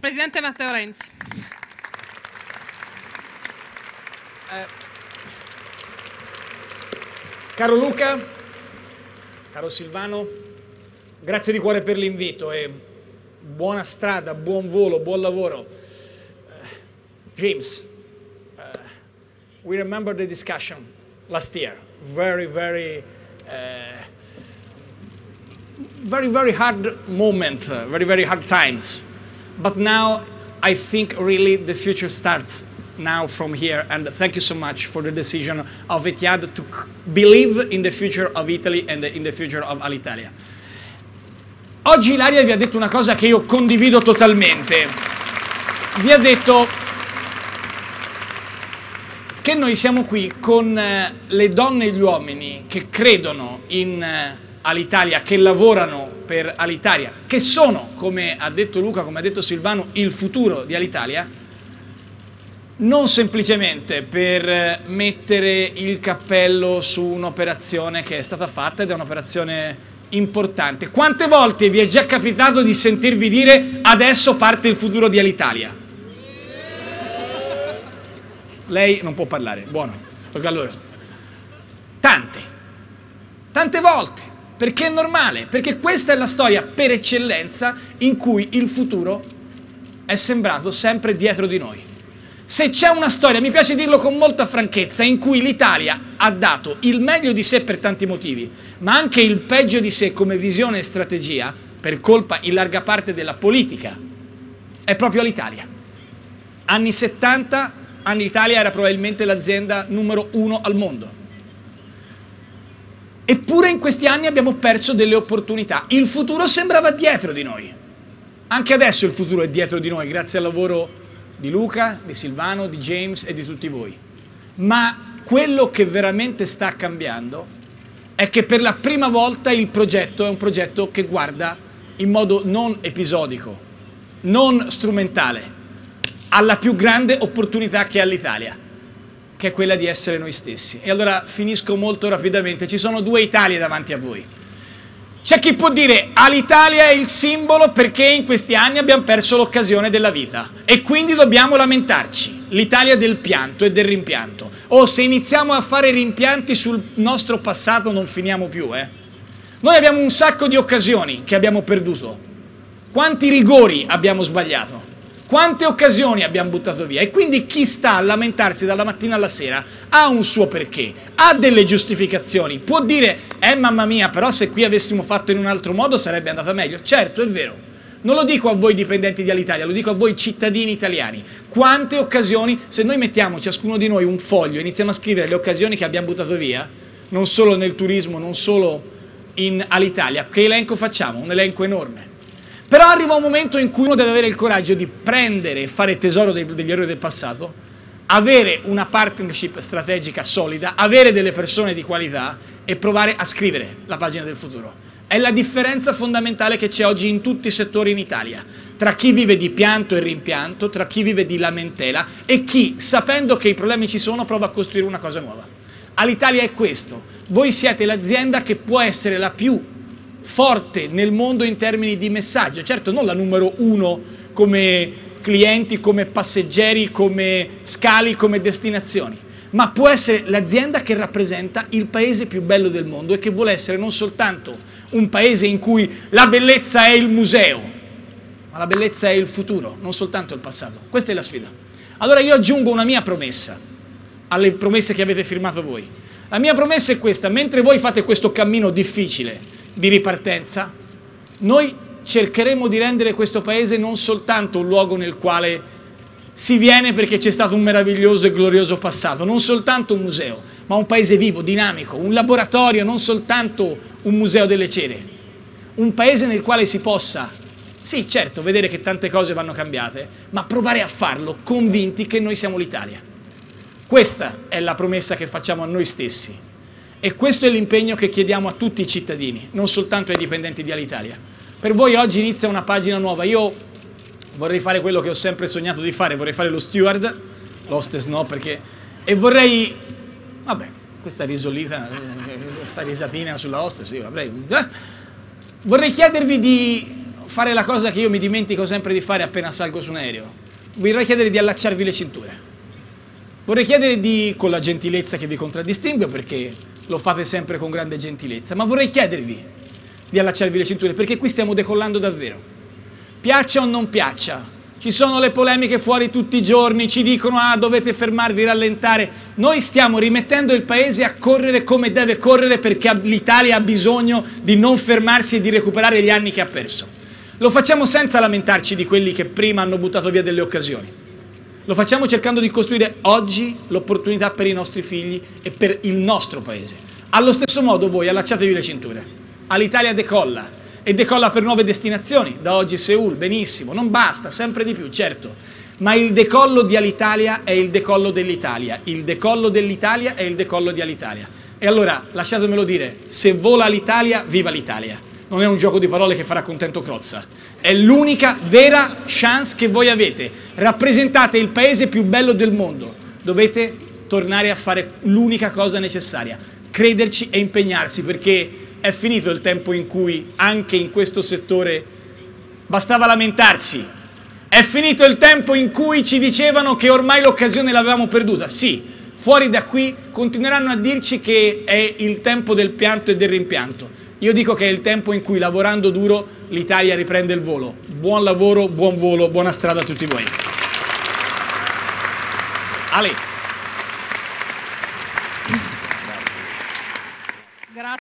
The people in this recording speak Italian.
Presidente Matteo Renzi. Eh, caro Luca, caro Silvano, grazie di cuore per l'invito e buona strada, buon volo, buon lavoro. Uh, James, uh, we remember the discussion last year. Very, very, uh, very, very hard moment, very, very hard times. But now I think really the future starts now from here and thank you so much for the decision of Etihad to believe in the future of Italy and in the future of Alitalia. Oggi Ilaria vi ha detto una cosa che io condivido totalmente. Vi ha detto che noi siamo qui con eh, le donne e gli uomini che credono in eh, all'Italia, che lavorano per Alitalia, che sono, come ha detto Luca, come ha detto Silvano, il futuro di Alitalia, non semplicemente per mettere il cappello su un'operazione che è stata fatta ed è un'operazione importante. Quante volte vi è già capitato di sentirvi dire adesso parte il futuro di Alitalia? Lei non può parlare, buono, tocca a loro. Tante, tante volte perché è normale, perché questa è la storia per eccellenza in cui il futuro è sembrato sempre dietro di noi. Se c'è una storia, mi piace dirlo con molta franchezza, in cui l'Italia ha dato il meglio di sé per tanti motivi, ma anche il peggio di sé come visione e strategia, per colpa in larga parte della politica, è proprio l'Italia. Anni 70, anni Italia era probabilmente l'azienda numero uno al mondo Eppure in questi anni abbiamo perso delle opportunità. Il futuro sembrava dietro di noi. Anche adesso il futuro è dietro di noi, grazie al lavoro di Luca, di Silvano, di James e di tutti voi. Ma quello che veramente sta cambiando è che per la prima volta il progetto è un progetto che guarda in modo non episodico, non strumentale, alla più grande opportunità che ha l'Italia che è quella di essere noi stessi. E allora finisco molto rapidamente, ci sono due Italie davanti a voi. C'è chi può dire Alitalia è il simbolo perché in questi anni abbiamo perso l'occasione della vita e quindi dobbiamo lamentarci. L'Italia del pianto e del rimpianto. O se iniziamo a fare rimpianti sul nostro passato non finiamo più, eh. Noi abbiamo un sacco di occasioni che abbiamo perduto. Quanti rigori abbiamo sbagliato? Quante occasioni abbiamo buttato via? E quindi chi sta a lamentarsi dalla mattina alla sera ha un suo perché, ha delle giustificazioni, può dire, eh mamma mia, però se qui avessimo fatto in un altro modo sarebbe andata meglio. Certo, è vero. Non lo dico a voi dipendenti di Alitalia, lo dico a voi cittadini italiani. Quante occasioni, se noi mettiamo ciascuno di noi un foglio e iniziamo a scrivere le occasioni che abbiamo buttato via, non solo nel turismo, non solo in Alitalia, che elenco facciamo? Un elenco enorme. Però arriva un momento in cui uno deve avere il coraggio di prendere e fare tesoro dei, degli errori del passato, avere una partnership strategica solida, avere delle persone di qualità e provare a scrivere la pagina del futuro. È la differenza fondamentale che c'è oggi in tutti i settori in Italia, tra chi vive di pianto e rimpianto, tra chi vive di lamentela e chi, sapendo che i problemi ci sono, prova a costruire una cosa nuova. All'Italia è questo. Voi siete l'azienda che può essere la più forte nel mondo in termini di messaggio, certo non la numero uno come clienti, come passeggeri, come scali, come destinazioni, ma può essere l'azienda che rappresenta il paese più bello del mondo e che vuole essere non soltanto un paese in cui la bellezza è il museo, ma la bellezza è il futuro, non soltanto il passato. Questa è la sfida. Allora io aggiungo una mia promessa alle promesse che avete firmato voi. La mia promessa è questa, mentre voi fate questo cammino difficile, di ripartenza, noi cercheremo di rendere questo paese non soltanto un luogo nel quale si viene perché c'è stato un meraviglioso e glorioso passato, non soltanto un museo, ma un paese vivo, dinamico, un laboratorio, non soltanto un museo delle cere, un paese nel quale si possa, sì certo, vedere che tante cose vanno cambiate, ma provare a farlo convinti che noi siamo l'Italia. Questa è la promessa che facciamo a noi stessi e questo è l'impegno che chiediamo a tutti i cittadini, non soltanto ai dipendenti di Alitalia. Per voi oggi inizia una pagina nuova. Io vorrei fare quello che ho sempre sognato di fare, vorrei fare lo steward, l'hostess no, perché... E vorrei... Vabbè, questa risolita, questa risatina sulla hostess, sì, avrei... Eh? Vorrei chiedervi di fare la cosa che io mi dimentico sempre di fare appena salgo su un aereo. Vorrei chiedere di allacciarvi le cinture. Vorrei chiedere di, con la gentilezza che vi contraddistingue, perché lo fate sempre con grande gentilezza, ma vorrei chiedervi di allacciarvi le cinture, perché qui stiamo decollando davvero. Piaccia o non piaccia, ci sono le polemiche fuori tutti i giorni, ci dicono ah dovete fermarvi, rallentare. Noi stiamo rimettendo il paese a correre come deve correre perché l'Italia ha bisogno di non fermarsi e di recuperare gli anni che ha perso. Lo facciamo senza lamentarci di quelli che prima hanno buttato via delle occasioni. Lo facciamo cercando di costruire oggi l'opportunità per i nostri figli e per il nostro paese. Allo stesso modo voi allacciatevi le cinture. All'Italia decolla e decolla per nuove destinazioni. Da oggi Seul, benissimo, non basta, sempre di più, certo. Ma il decollo di Alitalia è il decollo dell'Italia. Il decollo dell'Italia è il decollo di Alitalia. E allora, lasciatemelo dire, se vola l'Italia, viva l'Italia. Non è un gioco di parole che farà contento Crozza. È l'unica vera chance che voi avete. Rappresentate il paese più bello del mondo. Dovete tornare a fare l'unica cosa necessaria, crederci e impegnarsi, perché è finito il tempo in cui anche in questo settore bastava lamentarsi. È finito il tempo in cui ci dicevano che ormai l'occasione l'avevamo perduta. Sì, fuori da qui continueranno a dirci che è il tempo del pianto e del rimpianto. Io dico che è il tempo in cui lavorando duro l'Italia riprende il volo. Buon lavoro, buon volo, buona strada a tutti voi. Ale.